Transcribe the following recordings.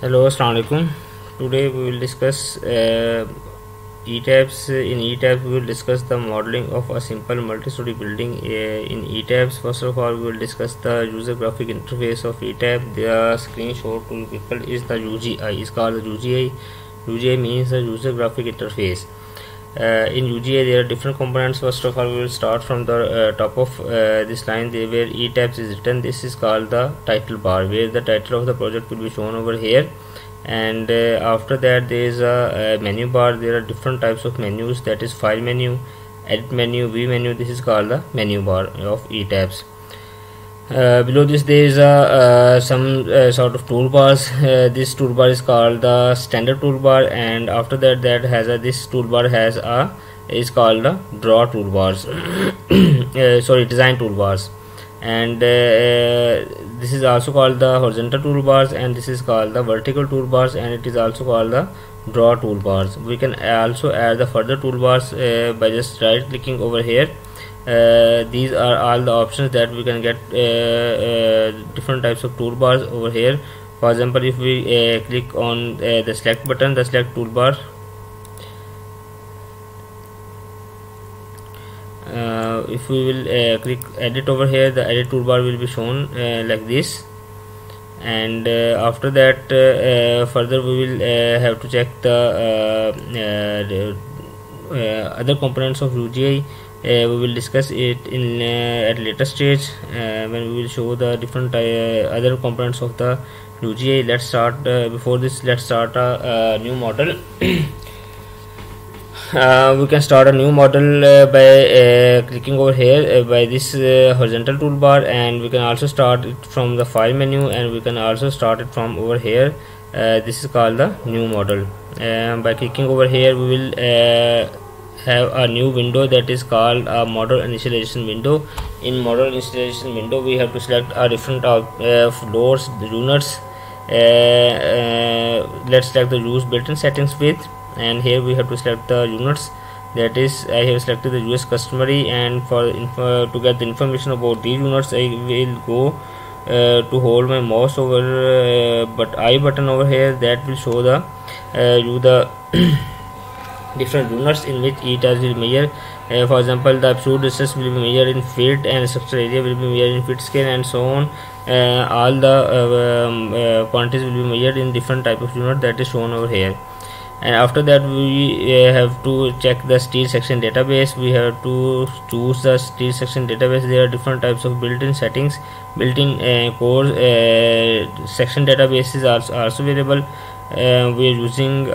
hello assalamualaikum today we will discuss uh, ETABS in ETABS we will discuss the modeling of a simple multi-story building uh, in ETABS first of all we will discuss the user graphic interface of ETAB the screenshot to people is the UGI is called the UGI UGI means the user graphic interface uh, in UGI there are different components. First of all we will start from the uh, top of uh, this line. There where etabs is written. This is called the title bar where the title of the project will be shown over here. And uh, after that there is a, a, menu bar. There are different types of menus. That is file menu edit menu view menu. This is called the menu bar of etabs uh, below this there is a uh, some uh, sort of toolbars. Uh, this toolbar is called the standard toolbar and after that that has a this toolbar has a is called the draw toolbars. Uh, sorry design toolbars. And this is also called the horizontal toolbars and this is called the vertical toolbars and it is also called the draw toolbars. We can also add the further toolbars by just right clicking over here uh, these are all the options that we can get uh, uh, different types of toolbars over here. For example if we uh, click on uh, the select button the select toolbar uh, if we will click edit over here the edit toolbar will be shown like this. And after that further we will have to check the, the other components of UGI uh, we will discuss it in uh, at later stage uh, when we will show the different other components of the UGI let's start before this let's start a, new model. Uh, we can start a new model uh, by uh, clicking over here by this horizontal toolbar and we can also start it from the file menu and we can also start it from over here. This is called the new model. By clicking over here we will have a new window that is called a model initialization window. In model initialization window we have to select a different of uh, floors units. Uh, uh, let's select the use built-in settings with and here we have to select the units. That is I have selected the US customary and for info, to get the information about these units I will go uh, to hold my mouse over uh, but I button over here that will show the uh, you the different units in which each as will measure uh, for example the absolute distance will be measured in feet and structure area will be measured in feet scale and so on. Uh, all the uh, um, uh, quantities will be measured in different type of unit that is shown over here. And after that we uh, have to check the steel section database. We have to choose the steel section database. There are different types of built-in settings. Built-in uh, core section databases are also, also available. We are using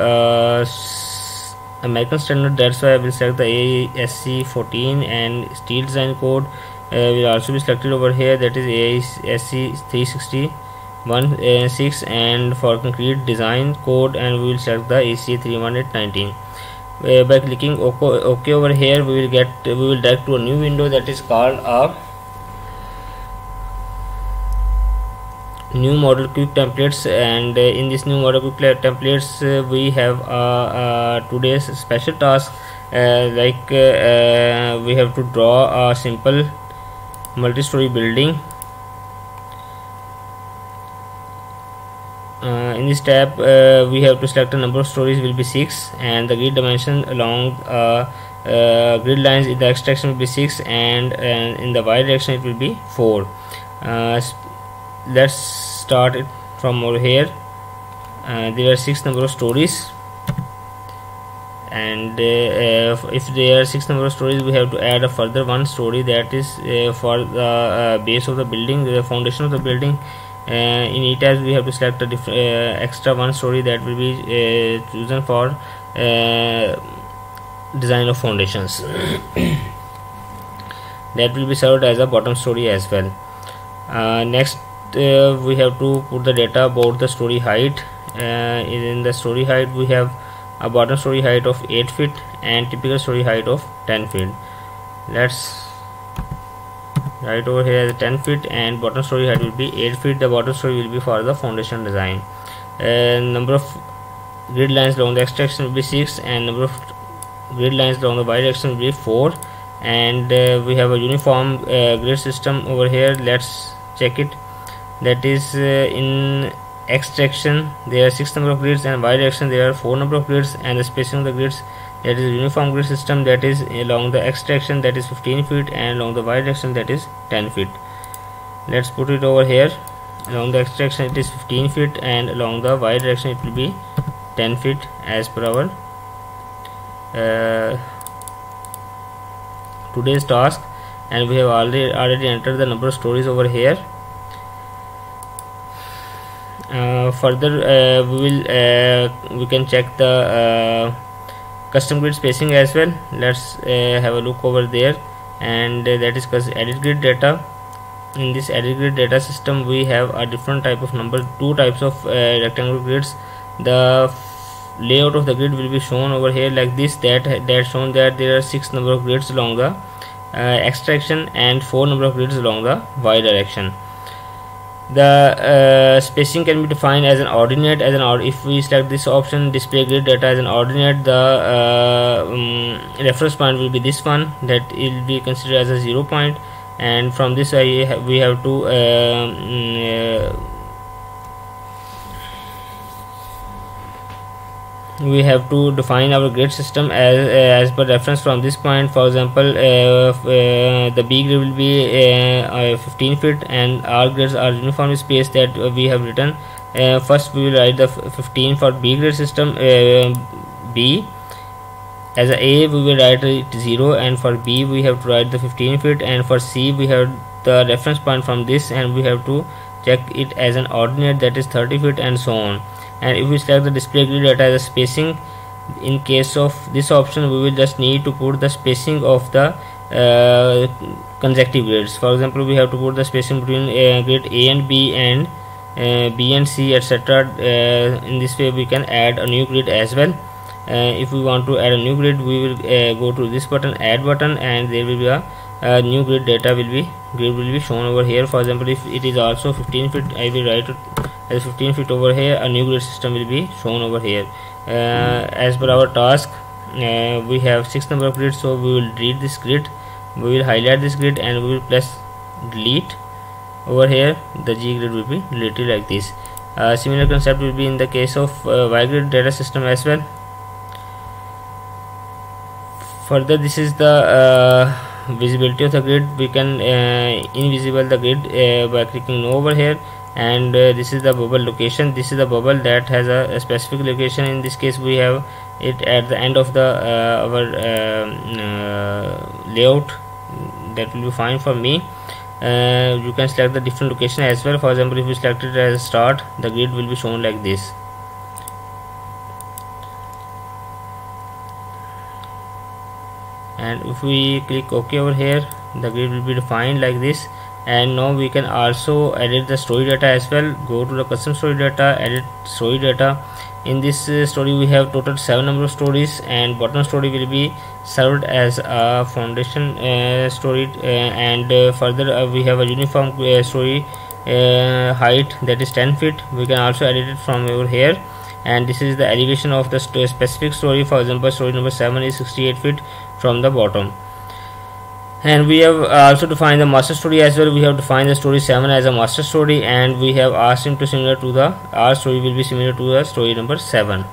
American standard that's why I will select the AISC 14 and steel design code uh, will also be selected over here that is AISC 360 6 and for concrete design code and we will select the ACI 31819 uh, by clicking OK, OK over here we will get we will direct to a new window that is called a new model quick templates and uh, in this new model quick templates uh, we have uh, uh today's special task uh, like uh, we have to draw a simple multi-story building. In this tab we have to select a number of stories will be 6 and the grid dimension along grid lines in the x direction will be 6 and, and in the y direction it will be 4 let's start it from over here. Uh, there are six number of stories. And uh, if there are six number of stories we have to add a further one story that is uh, for the uh, base of the building the foundation of the building. Uh, in etabs we have to select a uh, extra one story that will be chosen for design of foundations. That will be served as a bottom story as well. Next uh, we have to put the data about the story height. Uh, in the story height we have a bottom story height of 8 feet and typical story height of 10 feet. Let's write over here as 10 feet and bottom story height will be 8 feet. The bottom story will be for the foundation design. Number of grid lines along the x direction will be 6 and number of grid lines along the y direction will be 4 and uh, we have a uniform uh, grid system over here. Let's check it that is uh, in x direction there are six number of grids and y direction there are four number of grids and the spacing of the grids. That is uniform grid system that is along the x direction that is 15 feet and along the y direction that is 10 feet. Let's put it over here. Along the x direction it is 15 feet and along the y direction it will be 10 feet as per our uh, today's task. And we have already already entered the number of stories over here uh, further uh, we will uh, we can check the uh, custom grid spacing as well. Let's have a look over there. And that is because edit grid data. In this edit grid data system we have a different type of number two types of rectangular grids. The layout of the grid will be shown over here like this that that shown that there are six number of grids along the uh, and four number of grids along the y direction the uh, spacing can be defined as an ordinate as an or if we select this option display grid data as an ordinate the uh, um, reference point will be this one that will be considered as a zero point and from this I we have to uh, mm, uh we have to define our grid system as as per reference from this point. For example uh, uh, the b grid will be uh, 15 feet and all grids are uniform space that we have written. Uh, first we will write the 15 for b grid system uh, b. As a a we will write it 0 and for b we have to write the 15 feet and for c we have the reference point from this and we have to check it as an ordinate that is 30 feet and so on and if we select the display grid data as a spacing in case of this option we will just need to put the spacing of the uh, consecutive grids. For example we have to put the spacing between uh, grid a and b and uh, b and c etc uh, in this way we can add a new grid as well. Uh, if we want to add a new grid we will go to this button add button and there will be a, a new grid data will be grid will be shown over here. For example if it is also 15 feet i will write as 15 feet over here a new grid system will be shown over here. Uh, as per our task uh, we have six number of grids so we will delete this grid. We will highlight this grid and we will press delete. Over here the g grid will be deleted like this. Uh, similar concept will be in the case of uh, y grid data system as well. Further this is the uh, visibility of the grid. We can uh, invisible the grid uh, by clicking no over here and uh, this is the bubble location. This is the bubble that has a, a, specific location. In this case we have it at the end of the uh, our um, uh, layout. That will be fine for me. Uh, you can select the different location as well. For example if you select it as start the grid will be shown like this. And if we click ok over here the grid will be defined like this and now we can also edit the story data as well. Go to the custom story data edit story data. In this uh, story we have total seven number of stories and bottom story will be served as a foundation uh, story uh, and uh, further uh, we have a uniform uh, story height that is 10 feet. We can also edit it from over here. And this is the elevation of the st specific story. For example story number 7 is 68 feet from the bottom and we have also defined the master story as well we have defined the story 7 as a master story and we have asked him to similar to the our story will be similar to the story number 7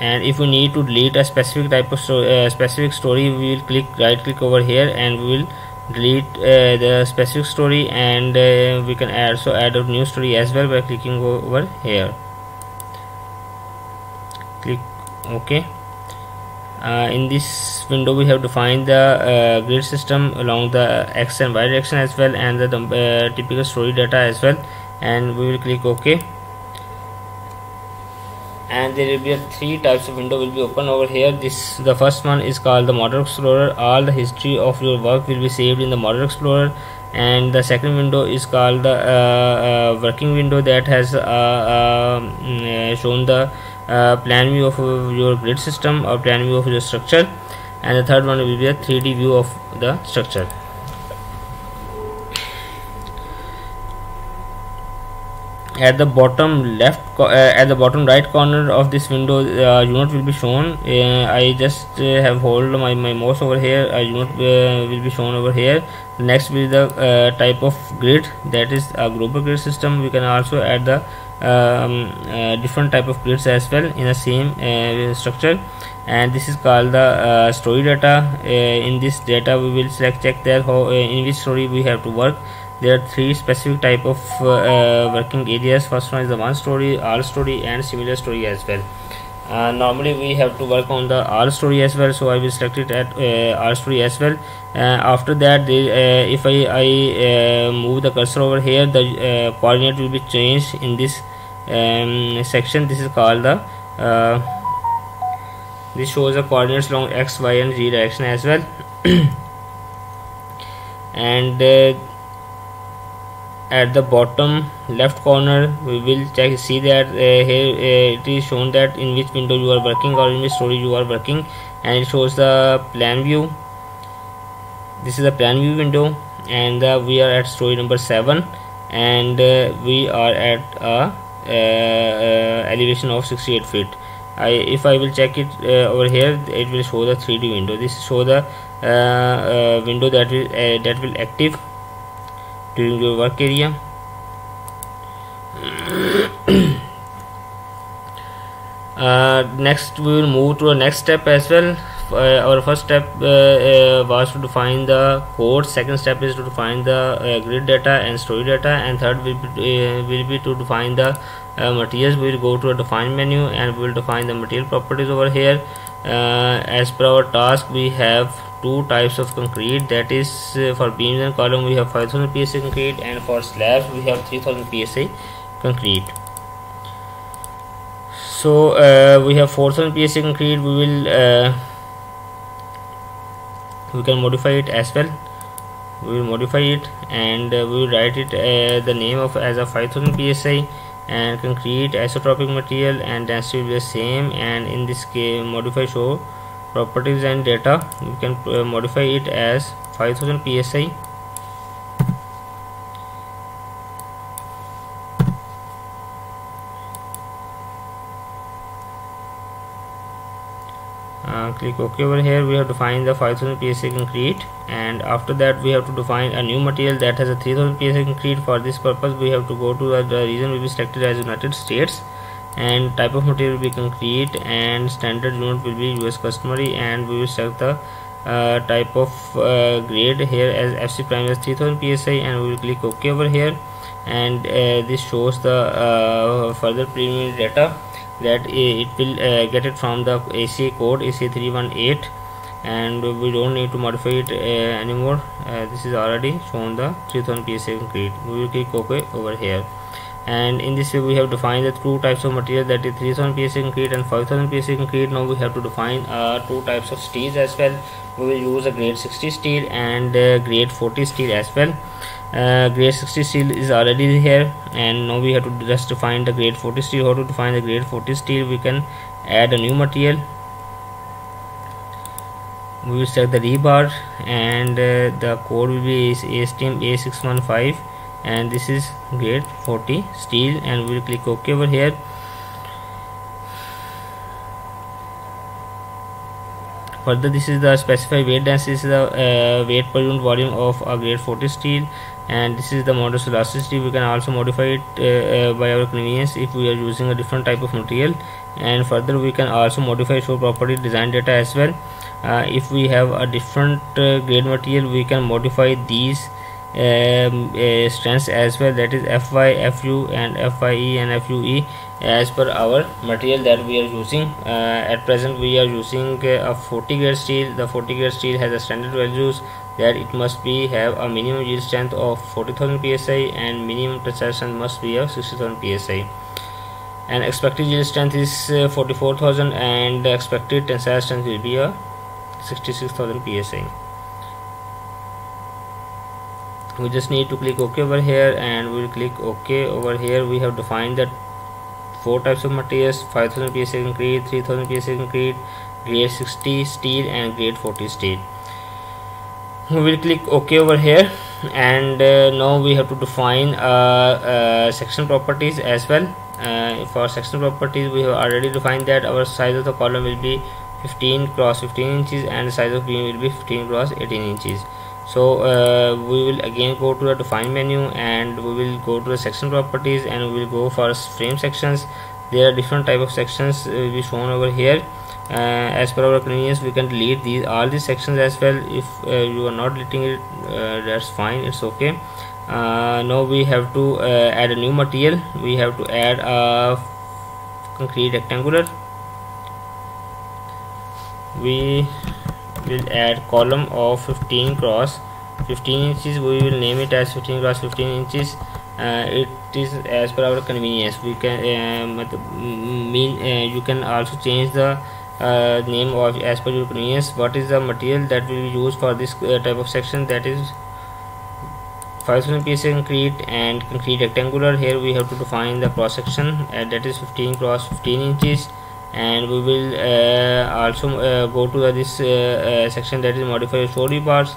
and if we need to delete a specific type of sto uh, specific story we will click right click over here and we will delete uh, the specific story and uh, we can also add a new story as well by clicking over here. Click ok uh, in this window we have to find the uh, grid system along the x and y direction as well and the uh, typical story data as well. And we will click ok. And there will be three types of window will be open over here. This the first one is called the model explorer. All the history of your work will be saved in the model explorer. And the second window is called the uh, uh, working window that has uh, um, shown the uh, plan view of uh, your grid system or plan view of your structure. And the third one will be a 3d view of the structure. At the bottom left uh, at the bottom right corner of this window uh, unit will be shown. Uh, I just uh, have hold my, my mouse over here. A unit will be shown over here. Next will be the type of grid. That is a global grid system. We can also add the um, different type of grids as well in the same structure. And this is called the story data. In this data we will select check there how in which story we have to work. There are three specific type of uh, uh, working areas. First one is the one story all story and similar story as well uh, normally we have to work on the R story as well so i will select it at uh, all story as well. Uh, after that uh, if i, I move the cursor over here the coordinate will be changed in this um, section. This is called the this shows the coordinates along x y and z direction as well. And at the bottom left corner we will check see that uh, here uh, it is shown that in which window you are working or in which story you are working and it shows the plan view. This is the plan view window and uh, we are at story number 7 and uh, we are at a uh, uh, elevation of 68 feet. I, if I will check it over here it will show the 3d window. This show the window that will that will active during your work area uh, next we will move to a next step as well. Uh, our first step uh, uh was to define the code. Second step is to define the uh, grid data and story data. And third will be, uh, will be to define the materials. We will go to a define menu and we will define the material properties over here. As per our task we have two types of concrete. That is uh, for beams and column we have 5000 psi concrete and for slabs we have 3000 psi concrete. So uh, we have 4000 psi concrete. We will uh, we can modify it as well. We will modify it and uh, we will write it uh, the name of as a 5000 psi and concrete isotropic material and density will be the same. And in this case modify show properties and data. You can uh, modify it as 5000 psi uh, click ok over here. We have defined the 5000 psi concrete. And after that we have to define a new material that has a 3000 psi concrete. For this purpose we have to go to the region will be selected as united states and type of material will be concrete and standard unit will be US customary and we will select the uh, type of uh, grade here as FC prime as 3000 psi and we will click OK over here and uh, this shows the uh, further preliminary data that it will uh, get it from the ACI code ACI318 and we don't need to modify it uh, anymore. This is already shown the 3000 psi concrete we will click OK over here and in this way we have defined the two types of material that is 3000 psi concrete and 5000 psi concrete. Now we have to define uh, two types of steels as well. We will use a grade 60 steel and uh, grade 40 steel as well. Uh, grade 60 steel is already here and now we have to just define the grade 40 steel. How to define the grade 40 steel? We can add a new material. We will select the rebar and uh, the code will be ASTM A615 and this is grade 40 steel and we'll click ok over here. Further this is the specified weight density. This is the uh, weight per unit volume of a grade 40 steel. And this is the modulus elasticity we can also modify it uh, uh, by our convenience if we are using a different type of material. And further we can also modify show property design data as well. Uh, if we have a different uh, grade material we can modify these um, uh, strengths as well that is fy fu and fye and fue as per our material that we are using. Uh, at present we are using uh, a 40 grade steel. The 40 grade steel has a standard values that it must be have a minimum yield strength of 40000 psi and minimum tensile strength must be of 60000 psi and expected yield strength is uh, 44000 and expected tensile strength will be a 66000 psi we just need to click ok over here and we'll click ok over here. We have defined that four types of materials 5000 psi concrete 3000 psi concrete grade 60 steel and grade 40 steel. We will click ok over here and uh, now we have to define uh, uh, section properties as well. Uh, for section properties we have already defined that our size of the column will be 15 cross 15 inches and the size of beam will be 15 cross 18 inches so uh, we will again go to the define menu and we will go to the section properties and we will go for frame sections. There are different type of sections uh, will be shown over here. Uh, as per our convenience we can delete these all these sections as well. If uh, you are not deleting it uh, that's fine it's okay. Uh, now we have to add a new material. We have to add a concrete rectangular. We will add column of 15 cross. 15 inches we will name it as 15 cross 15 inches. Uh, it is as per our convenience. We can uh, mean uh, you can also change the uh, name of as per your convenience. What is the material that we use for this uh, type of section? That is 5000 piece concrete and concrete rectangular. Here we have to define the cross section. And that is 15 cross 15 inches and we will uh, also uh, go to uh, this uh, section that is modify story bars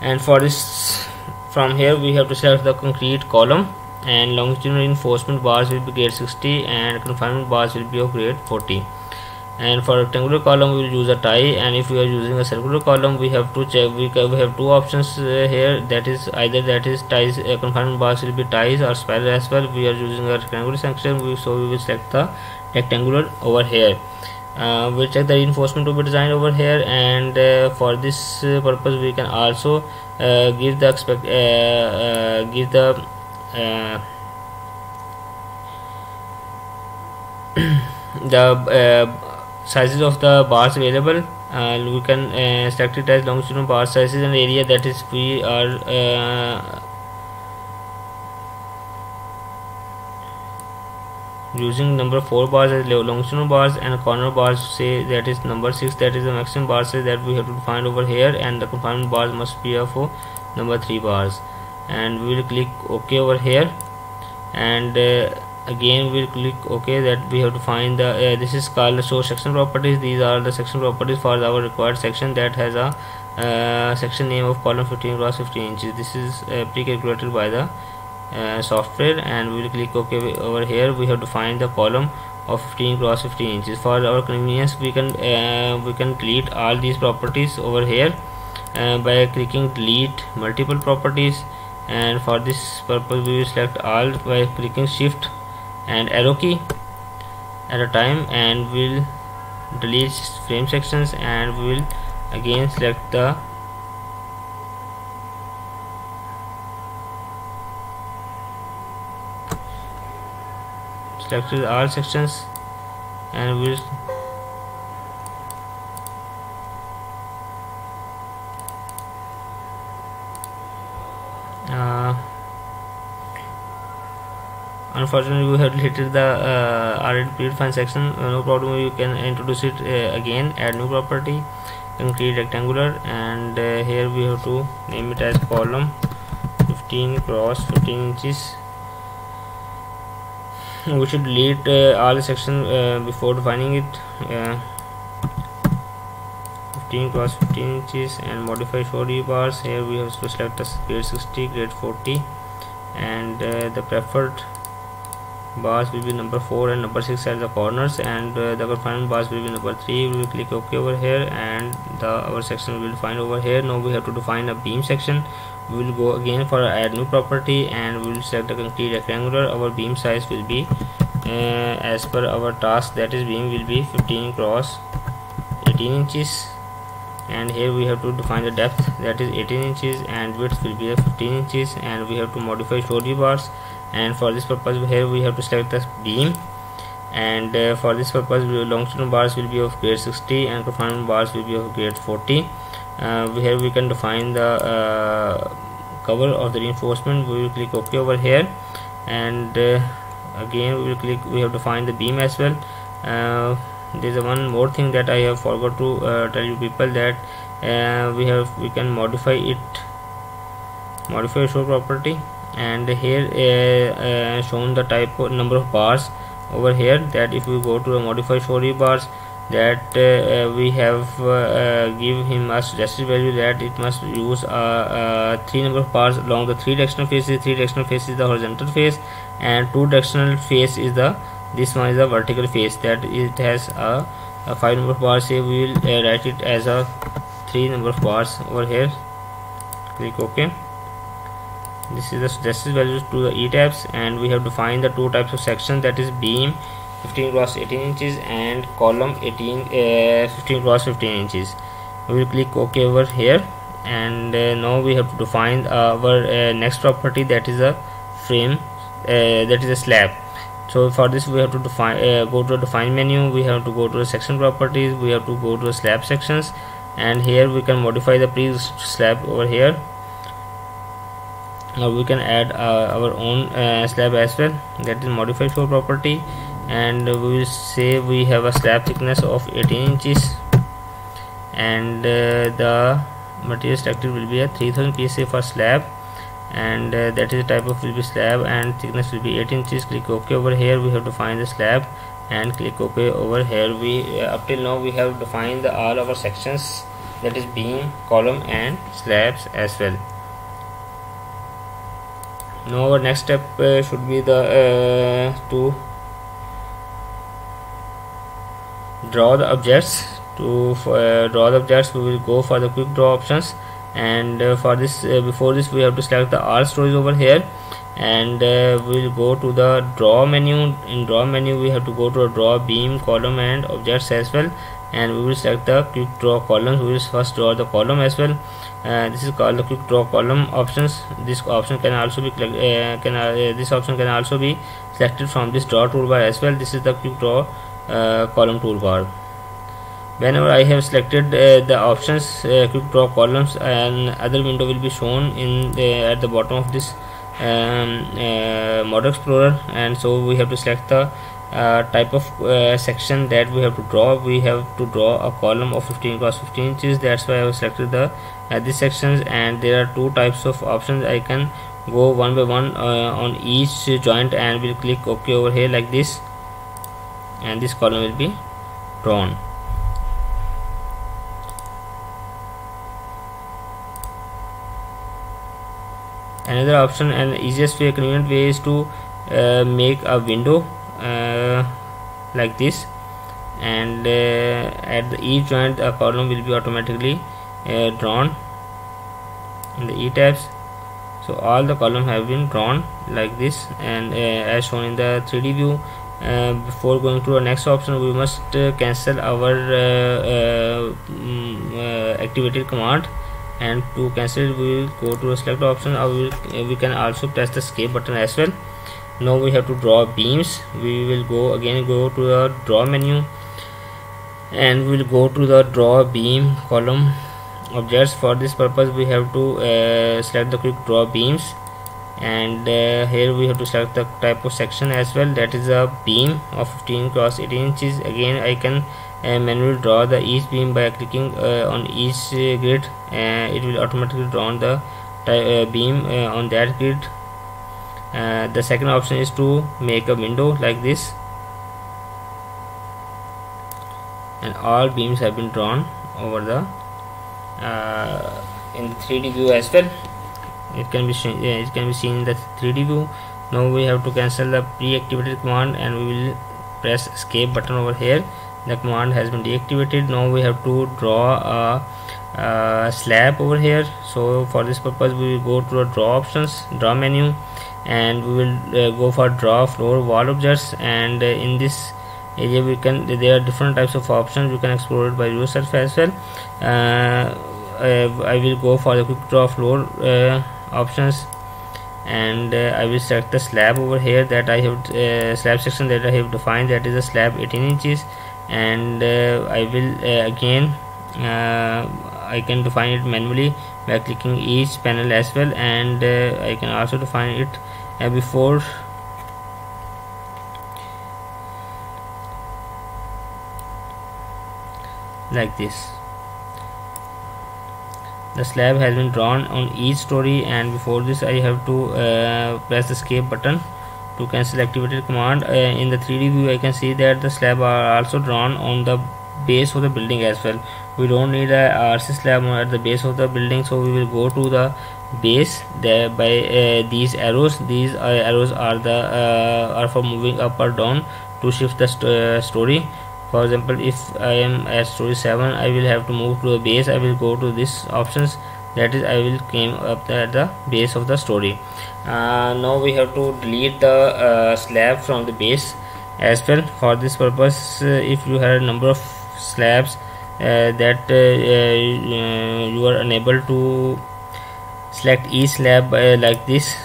and for this from here we have to select the concrete column. And longitudinal reinforcement bars will be grade 60 and confinement bars will be of grade 40 and for rectangular column we will use a tie. And if we are using a circular column we have to check we, we have two options uh, here. That is either that is ties uh, confinement bars will be ties or spiral as well. We are using a rectangular section we, so we will select the rectangular over here. Uh, we'll check the reinforcement to be designed over here and uh, for this uh, purpose we can also uh, give the expect give the the sizes of the bars available. Uh, we can uh, select it as longitudinal bar sizes and area that is we are using number 4 bars as longitudinal bars and corner bars say that is number 6 that is the maximum bar size that we have to find over here and the confinement bars must be of number 3 bars. And we will click ok over here. And uh, again we'll click ok that we have to find the uh, this is called the section properties. These are the section properties for our required section that has a uh, section name of column 15 cross 15 inches. This is uh, pre-calculated by the uh, software and we will click ok over here. We have to find the column of 15 cross 15 inches. For our convenience we can uh, we can delete all these properties over here uh, by clicking delete multiple properties. And for this purpose we will select all by clicking shift and arrow key at a time and we'll delete frame sections and we will again select the select all sections and we'll unfortunately we have deleted the uh, already predefined section. Uh, no problem you can introduce it uh, again add new property concrete rectangular and uh, here we have to name it as column 15 cross 15 inches we should delete uh, all section uh, before defining it 15 cross 15 inches and modify show bars. Here we have to select the grade 60 grade 40 and the preferred bars will be number 4 and number 6 at the corners and uh, the confinement bars will be number 3 we will click ok over here and the our section will find over here. Now we have to define a beam section. We will go again for add new property and we will select the concrete rectangular. Our beam size will be uh, as per our task that is beam will be 15 cross 18 inches. And here we have to define the depth that is 18 inches and width will be 15 inches. And we have to modify shoulder bars and for this purpose here we have to select the beam. And uh, for this purpose longitudinal bars will be of grade 60 and confinement bars will be of grade 40 uh, here we can define the uh, cover of the reinforcement. We will click ok over here. And uh, again we will click we have to find the beam as well. Uh, there is one more thing that I have forgot to uh, tell you people that we have we can modify it modify show property and here uh, uh, shown the type of number of bars. Over here that if we go to the modify story bars that uh, we have uh, give him a suggested value that it must use uh, three number of bars along the three directional faces. Three directional face is the horizontal face and two directional face is the this one is the vertical face. That it has a, a five number of bars. Here we will uh, write it as a three number of bars. Over here click ok this is the suggested values to the e tabs and we have to find the two types of sections that is beam 15 cross 18 inches and column 18 uh, 15 cross 15 inches. We will click ok over here and uh, now we have to define our uh, next property that is a frame uh, that is a slab. So for this we have to define uh, go to the define menu we have to go to the section properties we have to go to the slab sections and here we can modify the pre slab over here or we can add uh, our own slab as well. That is modify floor property. And we will say we have a slab thickness of 18 inches. And uh, the material selected will be a 3000 psa for slab. And uh, that is the type of will be slab and thickness will be 8 inches. Click ok over here we have to find the slab. And click ok over here we uh, up till now we have defined the, all our sections. That is beam column and slabs as well now next step uh, should be the uh, to draw the objects. To uh, draw the objects we will go for the quick draw options. And uh, for this uh, before this we have to select the all stories over here. And uh, we will go to the draw menu. In draw menu we have to go to a draw beam column and objects as well. And we will select the quick draw columns. We will first draw the column as well uh, this is called the quick draw column options. This option can also be uh, can uh, this option can also be selected from this draw toolbar as well. This is the quick draw uh, column toolbar. Whenever I have selected uh, the options uh, quick draw columns and other window will be shown in the, at the bottom of this um, model explorer. And so we have to select the type of section that we have to draw. We have to draw a column of 15 cross 15 inches. That's why I have selected the these sections and there are two types of options. I can go one by one on each joint and we'll click ok over here like this and this column will be drawn. Another option and easiest way convenient way is to uh, make a window uh, like this and uh, at the each joint a column will be automatically uh, drawn in the e tabs. So all the column have been drawn like this and uh, as shown in the 3d view. Uh, before going to the next option we must uh, cancel our uh, um, activated command. And to cancel it we will go to the select option. Or we, we can also press the escape button as well. Now we have to draw beams. We will go again go to the draw menu. And we will go to the draw beam column objects for this purpose we have to uh, select the quick draw beams. And uh, here we have to select the type of section as well. That is a beam of 15 cross 18 inches. Again I can uh, manually draw the each beam by clicking uh, on each uh, grid. Uh, it will automatically draw on the beam on that grid. The second option is to make a window like this. And all beams have been drawn over the in the 3d view as well. It can be seen it can be seen in the 3d view. Now we have to cancel the pre-activated command and we will press escape button over here. The command has been deactivated. Now we have to draw a, a slab over here. So for this purpose we will go to the draw options draw menu and we will uh, go for draw floor wall objects. And uh, in this area we can there are different types of options. You can explore it by yourself as well. Uh, I will go for the quick draw floor uh, options. And uh, I will select the slab over here that I have uh, slab section that I have defined that is a slab 18 inches. And uh, I will uh, again uh, I can define it manually by clicking each panel as well. And uh, I can also define it before. Like this the slab has been drawn on each story and before this I have to uh, press the escape button to cancel activated command. Uh, in the 3d view I can see that the slab are also drawn on the base of the building as well. We don't need a RC slab at the base of the building so we will go to the base there by uh, these arrows. These uh, arrows are the uh, are for moving up or down to shift the st uh, story for example if I am at story 7 I will have to move to the base. I will go to this options. That is I will came up at the base of the story. Uh, now we have to delete the uh, slab from the base. As well for this purpose uh, if you have a number of slabs uh, that uh, you are unable to select each slab like this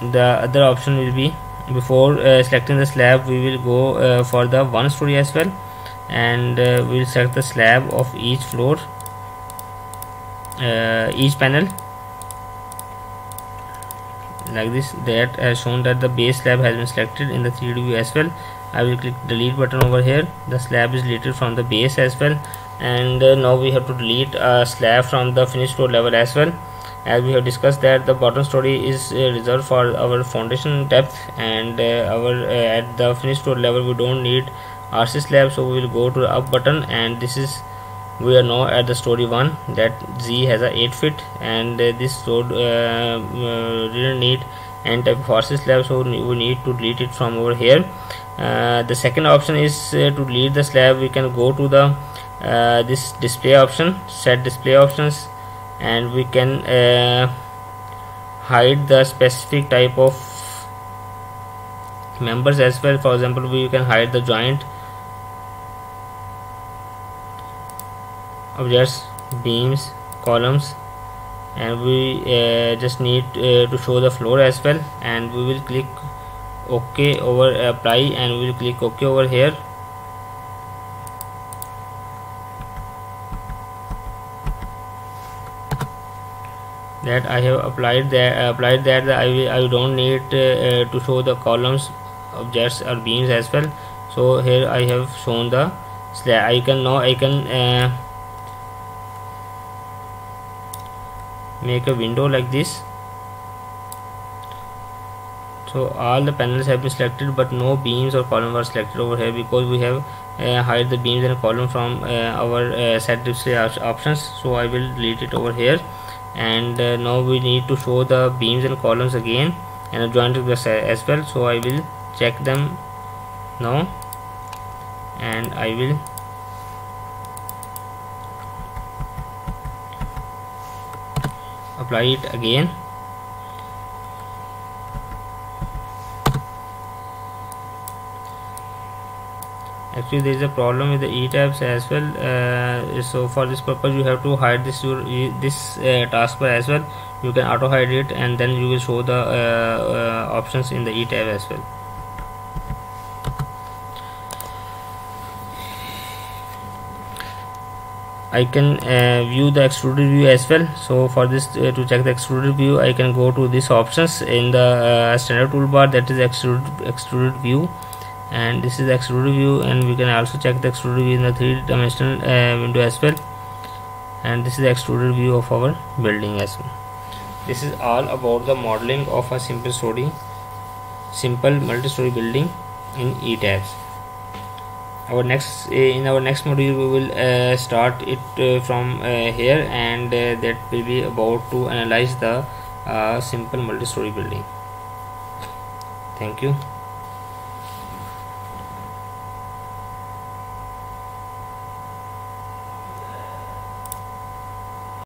the other option will be before uh, selecting the slab we will go uh, for the one story as well. And uh, we will select the slab of each floor each panel. Like this that has shown that the base slab has been selected in the 3d view as well. I will click delete button over here. The slab is deleted from the base as well. And uh, now we have to delete a slab from the finished floor level as well as we have discussed that the bottom story is uh, reserved for our foundation depth and uh, our uh, at the finished floor level we don't need RC slab so we will go to the up button and this is we are now at the story 1 that Z has a 8 feet and uh, this road uh, uh, didn't need any type of RC slab so we need to delete it from over here. The second option is to delete the slab we can go to the this display option set display options and we can uh, hide the specific type of members as well. For example we can hide the joint objects beams columns and we uh, just need uh, to show the floor as well. And we will click ok over apply and we will click ok over here that I have applied that applied that I, I don't need uh, to show the columns objects or beams as well. So here I have shown the slab I can now I can uh, make a window like this. So all the panels have been selected but no beams or column were selected over here because we have uh, hide the beams and column from uh, our uh, set display options. So I will delete it over here and uh, now we need to show the beams and columns again and joint as well. So I will check them now. And I will apply it again actually there is a problem with the e-tabs as well uh, so for this purpose you have to hide this your this uh, taskbar as well. You can auto hide it and then you will show the uh, uh options in the e-tab as well. I can uh, view the extruded view as well. So for this uh, to check the extruded view I can go to this options in the standard toolbar that is extruded extruded view and this is the extruded view and we can also check the extruded view in the three dimensional uh, window as well. And this is the extruded view of our building as well. This is all about the modeling of a simple story simple multi-story building in ETABS. Our next uh, in our next module we will uh, start it uh, from uh, here and uh, that will be about to analyze the uh, simple multi-story building. Thank you